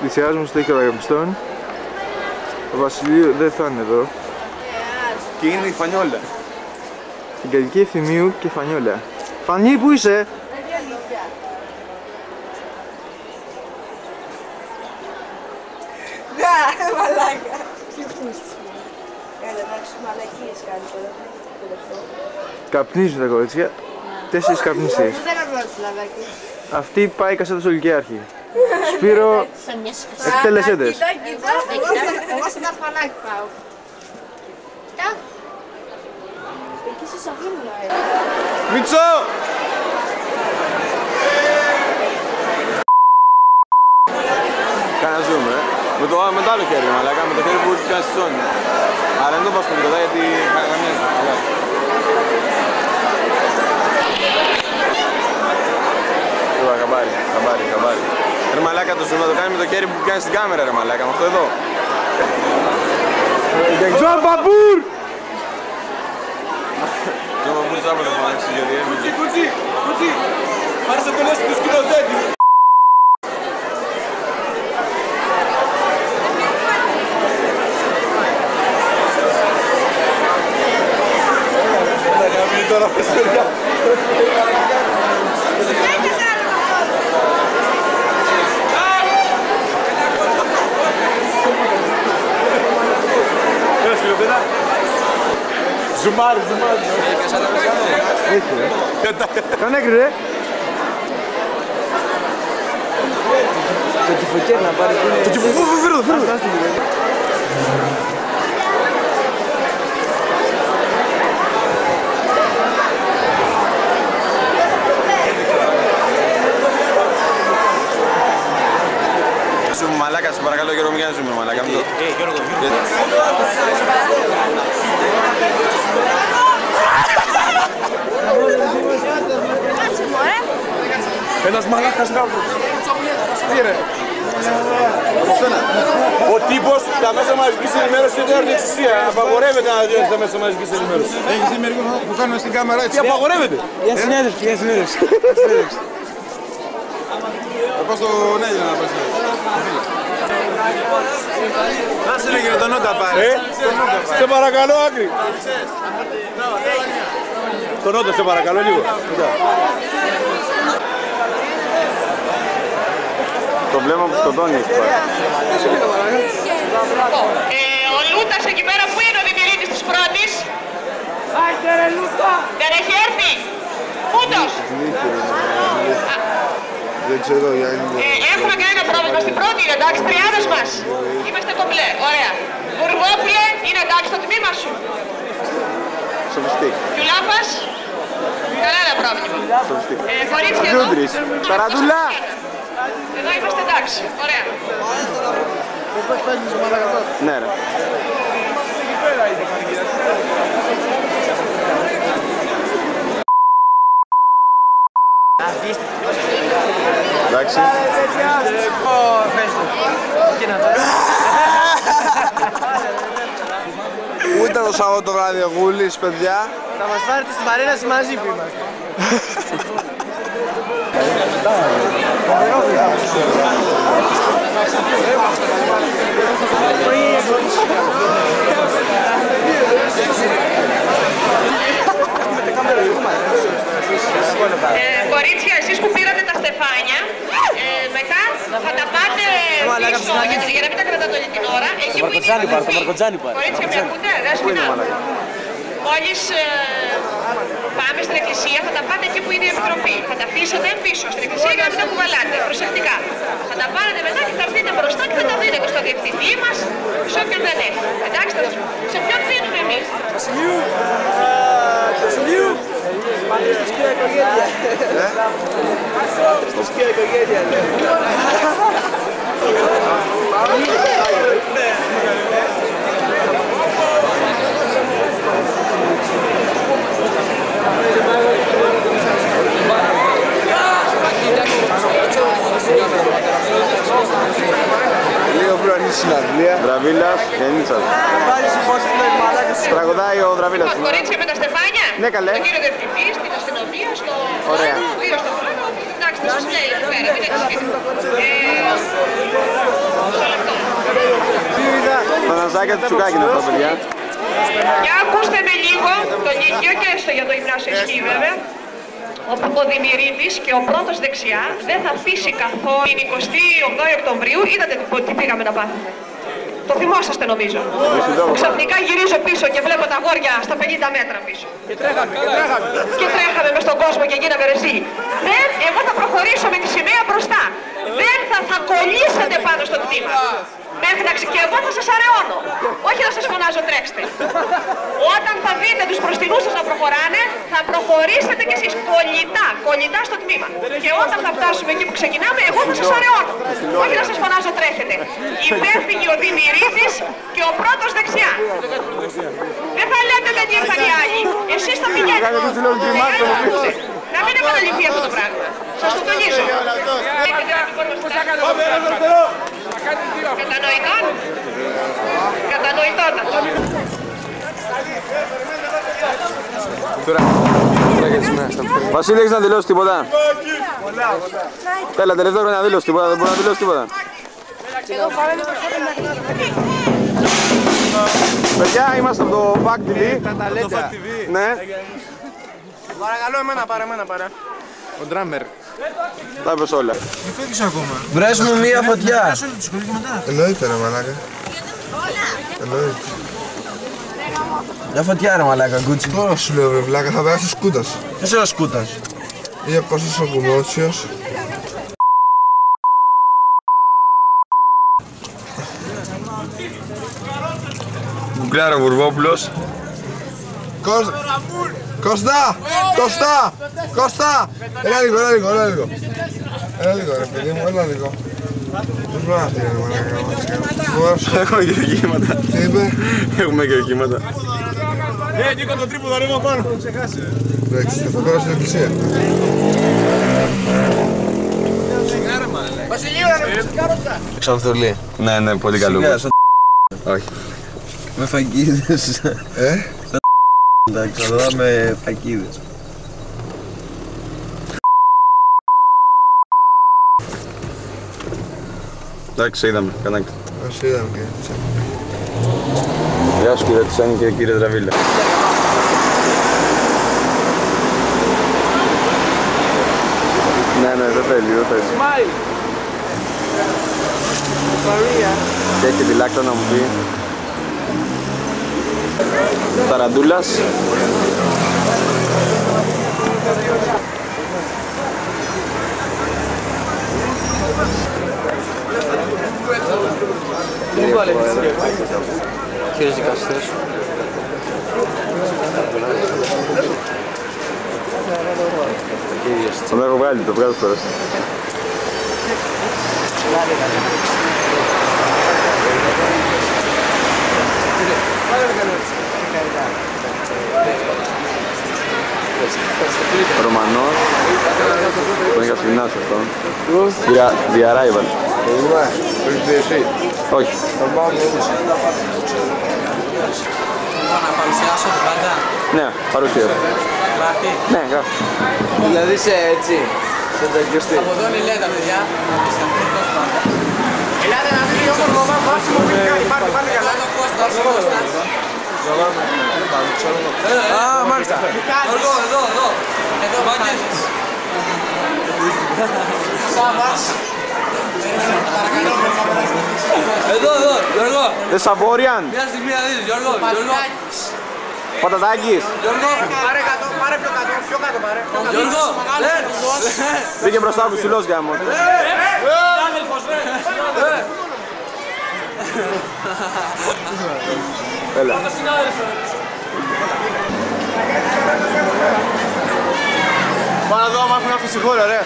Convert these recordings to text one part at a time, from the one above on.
Πλησιάζουμε στο δίκτυο Αγαπιστών. Ο Βασιλείου δεν θα είναι εδώ. Και είναι η φανιόλα. Στην καλλική Ευθυμίου και Φανιόλα. Φανί, πού είσαι; Να, μαλάκα. Τι πούστη. Έλα, εντάξει, μαλακίες κάνει τώρα. Καπνίζουν τα κορίτσια. Τέσσερις καπνίστριες. Δεν ρωτήσεις, λαβάκι. Αυτή πάει κασέτας στο Λυκειάρχη. Σπύρο, εκτελεσέντες. Κοίτα, κοίτα. Εγώ- Εγώ σε ένα φανάκι πάω. Εκεί σε σαφήνω, ε. Μιτσό! Κάνα ζούμε, ε. Με το, με το άλλο χέρι, μαλάκα, με το χέρι που έχει πιάσει τη ζώνη. Αλλά δεν το πας πολύ κοντά γιατί κανονίζει. Τώρα, καμπάρι, καμπάρι, καμπάρι. Ρε μαλάκα το ζούμε, το κάνει με το χέρι που πιάνεις στην κάμερα, ρε μαλάκα, με αυτό εδώ. Τζον Μπαμπούρ! Δεν μου πεις άπλο το φωνάξει γιατί έμεινε. Κουτσί, κουτσί, πάρε σε πελές τους σκηνοθέτη. Να κάνει τώρα παιδιά. Έλα σκηνοθέτα. Ζουμάρι, ζουμάρι. Έχει, ρε. Κάνε έγκρι, ρε. Το κυφοκέρ να πάρει. Το κυφοφού, φέρω το, φέρω το. Σου μαλάκα, σε παρακαλώ Γιώργο, μην κάνεις ζούμε μαλάκα. μην το- Ένας μαλάκας γάβρος. Τι ρε. Ο τύπος τα μέσα μαζικής ενημέρωσης δεν έχουν εξουσία. Απαγορεύεται να διώσει τα μέσα μαζικής ενημέρωσης. Έχεις δει μερικό που κάνουμε στην κάμερα έτσι; Τι απαγορεύεται; Για συνέντευξη, για συνέντευξη. Θα πάω στο Νέλη να πας. Άσε λέγε τον Νότα πάρε. Ε, σε παρακαλώ άκρη. Τον Νότο σε παρακαλώ λίγο. Κοίτα. Το βλέμμα που σκοτώνει έχει πάρει. Ε, ο Λούτας εκεί πέρα που είναι ο διμηρήτης της πρώτης; Άντε ρε Λούτα. Δεν έχει έρθει. Πούτος. Δεν ξέρω, Γιάννη. Ε, έχουμε κανένα πρόβλημα στην πρώτη, είναι εντάξει, τριάδες μας. Είμαστε κομπλέ, ωραία. Βουργόπουλε, είναι εντάξει το τμήμα σου. Σοφιστή. Κιουλάφας, κανένα πρόβλημα. Σοφιστή. Ε, κορίτσια εδώ. Γιούντρης. Ταραντούλα. Εδώ είμαστε εντάξει, ωραία. Ναι ρε. Εντάξει. Πού ήταν το Σαββάτο βράδυ ο Γούλης, παιδιά; Θα μας πάρετε στην παρέλαση μαζί που είμαστε. Ε, κορίτσια, εσείς που πήρατε τα στεφάνια, ε, μετά θα τα πάτε πίσω, για, για να μην τα κρατάτε όλη την ώρα. Εκεί που είναι η μορφή. Κορίτσια, με ακούτε, δέσποινα. Μόλις ε, πάμε στην εκκλησία, θα τα πάτε εκεί που είναι η επιτροπή. Θα τα αφήσετε πίσω στην εκκλησία για να μην τα κουβαλάτε. Προσεκτικά. Θα τα πάρετε μετά και θα έρθετε μπροστά και θα τα δίνετε στο διευθυντή μας, σε όποιον δεν έχει. Εντάξει, θα σας πω. Σε ποιον δίνουμε εμείς; Λίγο Ναι, καλέ. Τον κύριο στην αστυνομία, στο Ωραία. Στο. Εντάξει, σας λέει εδώ πέρα, μην ε, του τσουκάκι είναι αυτό, παιδιά. Για ακούστε με λίγο τον ίδιο και έστω για το γυμνάσιο ισχύει βέβαια όπου ο Δημηρίδης και ο πρώτος δεξιά δεν θα αφήσει καθόλου την 28 Οκτωβρίου. Είδατε τι πήγαμε να πάθουμε. Το θυμόσαστε νομίζω. Ξαφνικά γυρίζω πίσω και βλέπω τα γόρια στα 50 μέτρα πίσω. Και τρέχαμε, και τρέχαμε. Και τρέχαμε μες στον κόσμο και γίναμε ρεζί. Δεν, εγώ θα προχωρήσω με τη σημαία μπροστά. Δεν θα, θα κολλήσετε πάνω στο τμήμα. Μέχρι να ξε... Και εγώ θα σας αραιώνω. Όχι να σας φωνάζω τρέξτε. Όταν θα δείτε τους μπροστινούς σας να προχωράνε, θα προχωρήσετε κι εσείς κολλητά, κολλητά στο τμήμα. Και όταν θα φτάσουμε εκεί που ξεκινάμε, εγώ θα σας αραιώνω. Όχι να σας φωνάζω τρέχετε. Υπεύθυνοι ο Δημηρίδης και ο πρώτος δεξιά. Δεν θα λέτε δεν ήρθαν οι άλλοι. Εσείς θα πηγαίνετε. Οι άλλοι θα ακούτε. Να μην επαναληφθεί αυτό το πράγμα. Σας το τονίζω. Κατανοητόν. Κατανοητότατο. Βασίλη, έχεις να δηλώσεις τίποτα; Τέλα, τελευταίο χρόνο να δηλώσεις τίποτα, δεν μπορεί να δηλώσεις τίποτα. Παιδιά, είμαστε από το Fact TV. Τα ταλέντα. Ναι, Παρακαλώ, εμένα πάρε, εμένα πάρε. Ο ντράμερ. τα είπες όλα. Μη φεύγεις ακόμα. Βρες μου μία φωτιά. Σου το σχολείο και μετά. Εννοείται ρε μαλάκα. Εννοείται. Μια φωτιά ρε μαλάκα, γκούτσι. Τώρα σου λέω ρε βλάκα θα περάσει σκούτας. Ποιος είναι ο σκούτας; Ή ο Κώστας ο Κουμότσιος. Γκουκλάρο Βουρβόπουλος. Κώστα! Κώστα! Κώστα! Κώστα! Έλα λίγο, έλα λίγο, έλα λίγο. Έλα λίγο ρε παιδί μου, έλα λίγο. Δεν μπορεί να έρθει ρε μαλάκα. Μπορείς. Έχουμε και δικήματα. Τι είπε; Έχουμε και δικήματα. Εντάξει, θα πάω στην εκκλησία. Ξανθολή. Ναι, ναι, πολύ καλό. Όχι. Με φακίδες. Ε, Εντάξει, θα δω με φακίδες. Εντάξει, είδαμε. Κανάκι. ας είδαμε και έτσι. Γεια σου κύριε Τσάνη και κύριε Δραβίλα. Ναι, ναι, δεν θέλει, δεν θέλει. Και έχει τη λάκτα να μου πει. Ταραντούλας. Κύριε δικαστές, Τον έχω βγάλει, το βγάζω τώρα. Ρωμανός, τον είχα στο γυμνάσιο αυτό. Δια- The Arrival. Μπορούμε, όχι και εσύ. Όχι. Θα πάμε όμως. μπορώ να παρουσιάσω την πάντα. Ναι, παρουσία. Γράφει. Ναι, γράφει. Δηλαδή σε έτσι. Σε ταγκιωστή. Από εδώ είναι η Λέτα, παιδιά. Ελάτε να δείτε όμορφο βάσιμο που έχει κάνει. Πάρτε, πάρτε καλά. Εδώ το Κώστας, Κώστας. Α, μάλιστα. Γιώργο, εδώ, εδώ. Εδώ, Βαγγέλης. Σάβας. Εδώ, εδώ, Γιώργο. The Savorian. Μια στιγμή να δεις, Γιώργο, Γιώργο. Πατατάκης. Γιώργο, Πάρε κάτω, πάρε πιο κάτω, πιο κάτω πάρε. Γιώργο. Ναι. Πήγε μπροστά τους ψηλός γάμος. Έλα. Πάμε εδώ, άμα έχουν αφήσει χώρα, ρε.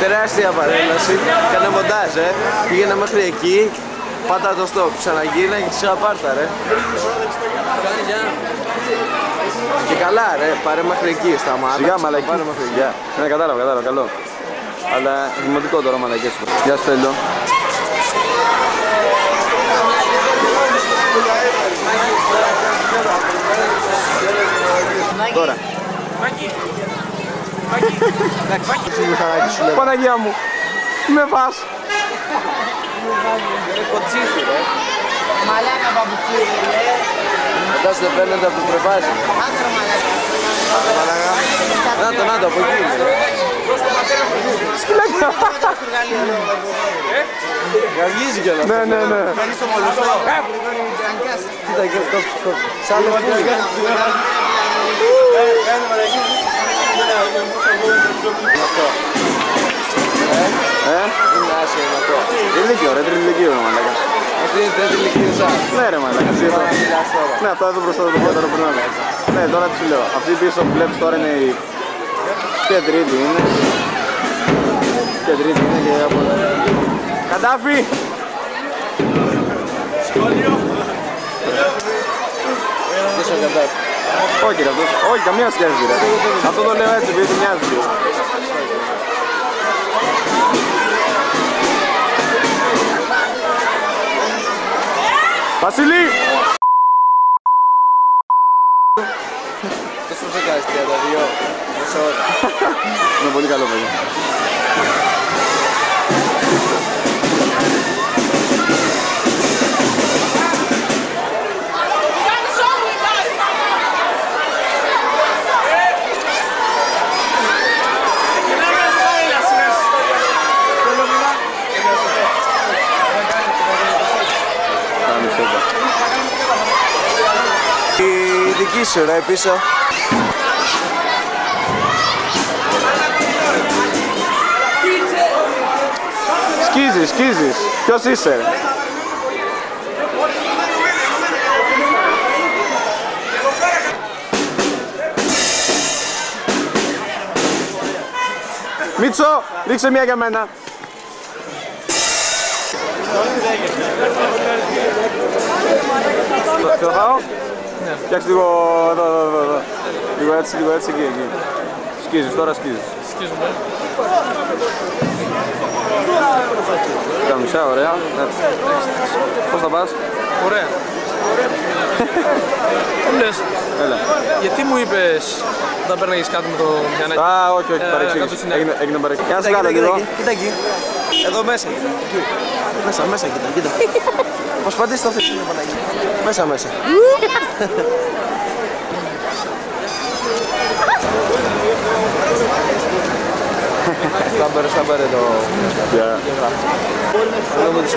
Τεράστια παρέλαση. Κάνε μοντάζ, ε. Πήγαινα μέχρι εκεί. Πάτα το stop. Ξαναγύρινα και ξέρα πάρτα, ρε. Και καλά, ρε. Πάρε μέχρι εκεί. Σταμάτα. Σιγά μαλακή. Πάρε μέχρι εκεί. Γεια. Ναι, κατάλαβα, κατάλαβα, καλό. Αλλά δημοτικό τώρα μαλακές σου. Γεια σου θέλω. Τώρα. Παναγία μου. Με φας. Φαντάζεσαι δεν παίρνετε από το πρεβάζι. Να το, να το, από εκεί είναι. Γαργίζει κιόλας. Ναι, ναι, ναι. Κοίτα και κόψει, κόψει. Σαν άλλο πουλί. Ε, Είναι άσχημο με αυτό. ηλικίο ρε, τρίτη ηλικίου ρε μαλάκα. Αυτή είναι τρίτη ηλικία σαν. Ναι ρε μαλάκα, εσύ εδώ. Μιλάς τώρα. Ναι, αυτό εδώ μπροστά το πρώτο που είναι. Ναι, τώρα τι σου λέω. Αυτή πίσω που βλέπεις τώρα είναι η... Και τρίτη είναι; Και τρίτη είναι και από... Καντάφη! Ποιος ο Καντάφη. Όχι ρε αυτός, όχι καμία σχέση ρε. Αυτό το λέω έτσι επειδή του μοιάζει λίγο. Βασίλη! Ποιος θα κάνεις 32. Μισό ώρα. Είναι πολύ καλό παιδί. Κάνεις έτσι. Η δική σου ρε πίσω. Σκίζεις, σκίζεις. Ποιος είσαι ρε; Μίτσο, ρίξε μία για μένα. Το- Το φάω. Φτιάξε λίγο εδώ, εδώ, εδώ, εδώ. Λίγο έτσι, λίγο έτσι, εκεί, εκεί. Σκίζεις, τώρα σκίζεις. Σκίζουμε. Τα μισά, ωραία. Έτσι. Πώς θα πας; Ωραία. Τι λες, Έλα. γιατί μου είπες όταν παίρναγες κάτι με το μηχανάκι. Α, όχι, όχι, Ε, παρεξήγηση. κάτω στην άκρη. Έγινε, έγινε παρεξήγηση. Κάτσε Κοίτα, κάτω κοίτα, λίγο. κοίτα, κοίτα εκεί. Εδώ μέσα, κοίτα. Εκεί. Μέσα, μέσα, κοίτα, κοίτα. Πώς πατήσεις το θες, είναι Παναγία. Μέσα, μέσα. Στάμπερε, στάμπερε το... Γεια. Εδώ με τις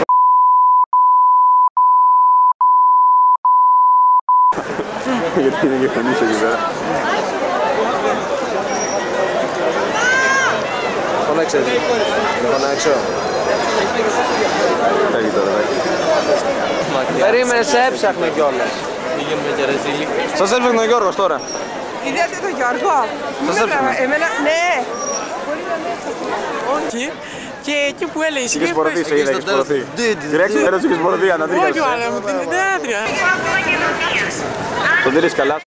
Γιατί είναι και φωνής εκεί πέρα. Φωνάξε. Να φωνάξω. Φεύγει τώρα, εντάξει. Περίμενε, σε έψαχνε κιόλας. Πηγαίνουμε και ρεζίλι. Σας έφυγε ο Γιώργος τώρα. Είδατε τον Γιώργο. Σας Ναι, έψαχνα. μπράβο. Εμένα, ναι. Όχι. Και εκεί που έλεγε Είχες πορωθεί, σε είδα, στο είχες τέλος. πορωθεί. Ντι, ντι, Γρέξου, ντι. ένας είχες πορωθεί, ανατρίχιασες. Όχι, αλλά μου την ιδέα. Τον τήρεις καλά.